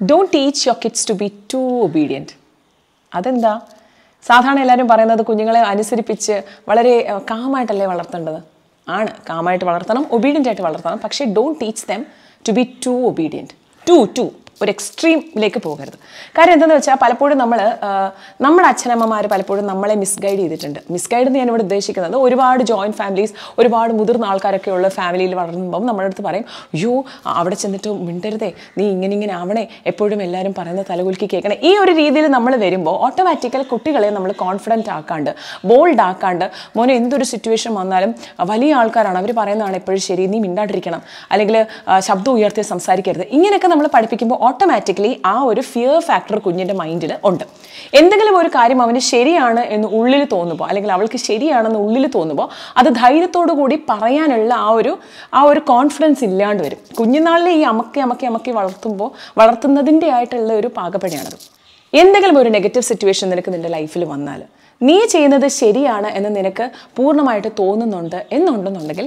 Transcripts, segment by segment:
Don't teach your kids to be too obedient അതെന്താ? സാധാരണ എല്ലാവരും പറയുന്നത് കുഞ്ഞുങ്ങളെ അനുസരിപ്പിച്ച് വളരെ കാമായിട്ടല്ലേ വളർത്തേണ്ടത്? ആണ്. കാമായിട്ട് വളർത്തണം ഒബീഡിയന്റ് ആയിട്ട് വളർത്തണം. പക്ഷേ don't teach them to be too obedient to to ഒരു എക്സ്ട്രീമിലേക്ക് പോകരുത്. കാര്യം എന്താണെന്ന് വെച്ചാൽ പലപ്പോഴും നമ്മൾ നമ്മുടെ അച്ഛനമ്മമാർ പലപ്പോഴും നമ്മളെ മിസ്ഗൈഡ് ചെയ്തിട്ടുണ്ട്. മിസ്ഗൈഡ് എന്ന് ഞാൻ ഇവിടെ ഉദ്ദേശിക്കുന്നത് ഒരുപാട് ജോയിന്റ് ഫാമിലീസ് ഒരുപാട് മുതിർന്ന ആൾക്കാരൊക്കെ ഉള്ള ഫാമിലിയിൽ വളർന്നുമ്പം നമ്മുടെ അടുത്ത് പറയും അയ്യോ അവിടെ ചെന്നിട്ട് മിണ്ടരുതേ. നീ ഇങ്ങനെ ഇങ്ങനെ ആവണേ. എപ്പോഴും എല്ലാവരും പറയുന്ന തലകുലുക്കി കേൾക്കണേ. ഈ ഒരു രീതിയിൽ നമ്മൾ വരുമ്പോൾ ഓട്ടോമാറ്റിക്കൽ കുട്ടികളെ നമ്മൾ കോൺഫിഡന്റ് ആക്കാണ്ട് ബോൾഡ് ആക്കാണ്ട് മോനെ എന്തൊരു സിറ്റുവേഷൻ വന്നാലും വലിയ ആൾക്കാരാണ്. അവർ പറയുന്നതാണ് എപ്പോഴും ശരി. നീ മിണ്ടാണ്ടിരിക്കണം. അല്ലെങ്കിൽ ശബ്ദം ഉയർത്തി സംസാരിക്കരുത്. ഇങ്ങനെയൊക്കെ നമ്മൾ പഠിപ്പിക്കുമ്പോൾ ഓട്ടോമാറ്റിക്കലി ആ ഒരു ഫിയർ ഫാക്ടർ കുഞ്ഞിന്റെ മൈൻഡിൽ ഉണ്ട്. എന്തെങ്കിലും ഒരു കാര്യം അവന് ശരിയാണ് എന്ന് ഉള്ളിൽ തോന്നുമ്പോൾ അല്ലെങ്കിൽ അവൾക്ക് ശരിയാണെന്ന് ഉള്ളിൽ തോന്നുമ്പോൾ അത് ധൈര്യത്തോടു കൂടി പറയാനുള്ള ആ ഒരു ആ ഒരു കോൺഫിഡൻസ് ഇല്ലാണ്ട് വരും. കുഞ്ഞുനാളിലെ ഈ അമക്കി അമക്കി അമക്കി വളർത്തുമ്പോൾ വളർത്തുന്നതിന്റെ ആയിട്ടുള്ള ഒരു പാകപ്പടിയാണത് എന്തെങ്കിലും ഒരു നെഗറ്റീവ് സിറ്റുവേഷൻ നിനക്ക് നിന്റെ ലൈഫിൽ വന്നാൽ നീ ചെയ്യുന്നത് ശരിയാണ് എന്ന് നിനക്ക് പൂർണമായിട്ട് തോന്നുന്നുണ്ട് എന്നുണ്ടെന്നുണ്ടെങ്കിൽ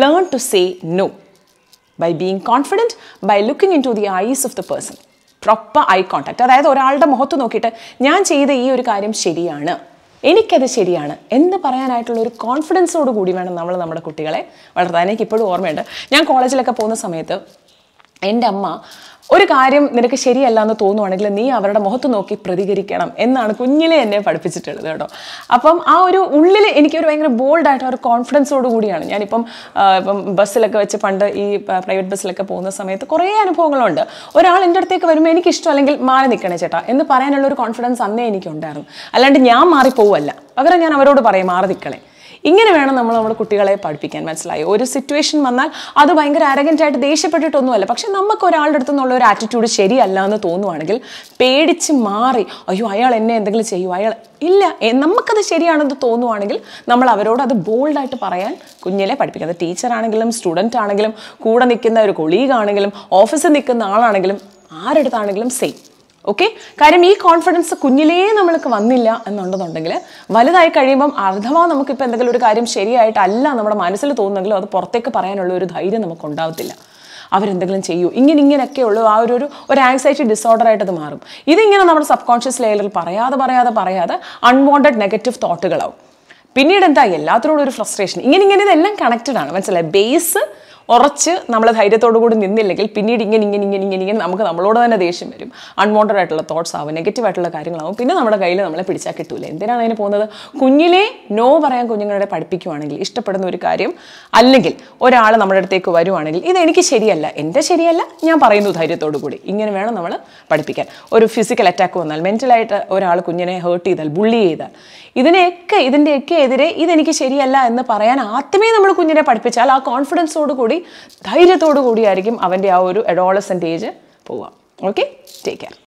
learn to say no by being confident by looking into the eyes of the person proper eye contact അതായത് ഒരാളുടെ മുഖത്ത് നോക്കിയിട്ട് ഞാൻ ചെയ്ത ഈ ഒരു കാര്യം ശരിയാണ്. എനിക്കത് ശരിയാണ്. എന്ന് പറയാനായിട്ടുള്ള ഒരു കോൺഫിഡൻസോട് കൂടി വേണം നമ്മൾ നമ്മുടെ കുട്ടികളെ വളർത്താൻ. എനിക്ക് ഇപ്പോഴും ഓർമ്മയുണ്ട്. ഞാൻ കോളേജിലൊക്കെ പോകുന്ന സമയത്ത് എന്റെ അമ്മ ഒരു കാര്യം നിനക്ക് ശരിയല്ല എന്ന് തോന്നുവാണെങ്കിൽ നീ അവരുടെ മുഖത്ത് നോക്കി പ്രതികരിക്കണം എന്നാണ് കുഞ്ഞിലെ എന്നെ പഠിപ്പിച്ചിട്ടുള്ളത് കേട്ടോ. അപ്പം ആ ഒരു ഉള്ളിൽ എനിക്കൊരു ഭയങ്കര ബോൾഡായിട്ട് ഒരു കോൺഫിഡൻസോട് കൂടിയാണ്. ഞാനിപ്പം ഇപ്പം ബസ്സിലൊക്കെ വെച്ച് പണ്ട് ഈ പ്രൈവറ്റ് ബസ്സിലൊക്കെ പോകുന്ന സമയത്ത് കുറേ അനുഭവങ്ങളുണ്ട്. ഒരാൾ എന്റെ അടുത്തേക്ക് വരുമ്പോൾ എനിക്ക് ഇഷ്ടം അല്ലെങ്കിൽ മാറി നിൽക്കണേ ചേട്ടാ എന്ന് പറയാനുള്ള ഒരു കോൺഫിഡൻസ് അന്നേ എനിക്കുണ്ടായിരുന്നു. അല്ലാണ്ട് ഞാൻ മാറിപ്പോവല്ല. പകരം ഞാൻ അവരോട് പറയും മാറി നിൽക്കണേ ഇങ്ങനെ വേണം നമ്മൾ നമ്മുടെ കുട്ടികളെ പഠിപ്പിക്കാൻ മനസ്സിലായി? ഒരു സിറ്റുവേഷൻ വന്നാൽ അത് ഭയങ്കര ആയിട്ട് ദേഷ്യപ്പെട്ടിട്ടൊന്നുമല്ല. പക്ഷെ നമുക്ക് ഒരാളുടെ അടുത്ത് നിന്നുള്ള ഒരു ആറ്റിറ്റ്യൂഡ് ശരിയല്ല എന്ന് തോന്നുവാണെങ്കിൽ പേടിച്ച് മാറി അയ്യോ അയാൾ എന്നെ എന്തെങ്കിലും ചെയ്യും അയാൾ ഇല്ല നമുക്കത് ശരിയാണെന്ന് തോന്നുവാണെങ്കിൽ നമ്മൾ അവരോട് അത് ബോൾഡായിട്ട് പറയാൻ കുഞ്ഞിലെ പഠിപ്പിക്കുന്നത് ടീച്ചറാണെങ്കിലും സ്റ്റുഡന്റ് ആണെങ്കിലും കൂടെ നിൽക്കുന്ന ഒരു കൊളീഗ് ആണെങ്കിലും ഓഫീസിൽ നിൽക്കുന്ന ആളാണെങ്കിലും ആരെടുത്താണെങ്കിലും സെയിം ഓക്കെ കാര്യം ഈ കോൺഫിഡൻസ് കുഞ്ഞിലേ നമ്മൾക്ക് വന്നില്ല എന്നുണ്ടെന്നുണ്ടെങ്കിൽ വലുതായി കഴിയുമ്പം അർത്ഥമാ നമുക്കിപ്പോൾ എന്തെങ്കിലും ഒരു കാര്യം ശരിയായിട്ടല്ല നമ്മുടെ മനസ്സിൽ തോന്നുന്നെങ്കിലും അത് പുറത്തേക്ക് പറയാനുള്ള ഒരു ധൈര്യം നമുക്ക് ഉണ്ടാവത്തില്ല അവരെന്തെങ്കിലും ചെയ്യൂ. ഇങ്ങനെ ഇങ്ങനെയൊക്കെ ഉള്ളൂ ആ ഒരു ഒരു- ആങ്സൈറ്റി ഡിസോർഡർ ആയിട്ട് അത് മാറും. ഇതിങ്ങനെ നമ്മുടെ സബ് കോൺഷ്യസ് ലെയറിൽ പറയാതെ പറയാതെ പറയാതെ അൺവാണ്ടഡ് നെഗറ്റീവ് തോട്ടുകളാവും പിന്നീട് എന്താ? എല്ലാത്തിനോടും ഒരു ഫ്രസ്ട്രേഷൻ ഇങ്ങനെ ഇങ്ങനെ ഇതെല്ലാം കണക്റ്റഡ് ആണ്. മനസ്സിലായി? ബേസ് ഉറച്ച് നമ്മൾ ധൈര്യത്തോടു കൂടി നിന്നില്ലെങ്കിൽ പിന്നീട് ഇങ്ങനെ ഇങ്ങനെ ഇങ്ങനെ ഇങ്ങനെ ഇങ്ങനെ നമുക്ക് നമ്മളോട് തന്നെ ദേഷ്യം വരും. അൺവോണ്ടഡ് ആയിട്ടുള്ള തോട്ട്സ് ആവും നെഗറ്റീവ് ആയിട്ടുള്ള കാര്യങ്ങളാവും. പിന്നെ നമ്മുടെ കയ്യിൽ നമ്മളെ പിടിച്ചാൽ കിട്ടൂല. എന്തിനാണ് അതിന് പോകുന്നത്? കുഞ്ഞിലെ നോ പറയാൻ കുഞ്ഞുങ്ങളെ പഠിപ്പിക്കുവാണെങ്കിൽ ഇഷ്ടപ്പെടുന്ന ഒരു കാര്യം അല്ലെങ്കിൽ ഒരാൾ നമ്മുടെ അടുത്തേക്ക് വരുവാണെങ്കിൽ ഇതെനിക്ക് ശരിയല്ല. എന്റെ ശരിയല്ല. ഞാൻ പറയുന്നു ധൈര്യത്തോടു കൂടി. ഇങ്ങനെ വേണം നമ്മൾ പഠിപ്പിക്കാൻ. ഒരു ഫിസിക്കൽ അറ്റാക്ക് വന്നാൽ മെന്റലായിട്ട് ഒരാൾ കുഞ്ഞിനെ ഹേർട്ട് ചെയ്താൽ ബുള്ളി ചെയ്താൽ ഇതിനെയൊക്കെ ഇതിന്റെയൊക്കെ എതിരെ ഇതെനിക്ക് ശരിയല്ല എന്ന് പറയാൻ ആദ്യമേ നമ്മൾ കുഞ്ഞിനെ പഠിപ്പിച്ചാൽ ആ കോൺഫിഡൻസോട് ധൈര്യത്തോടു കൂടിയായിരിക്കും അവന്റെ ആ ഒരു അഡോളസന്റ് ഏജ് പോവുക. Okay take care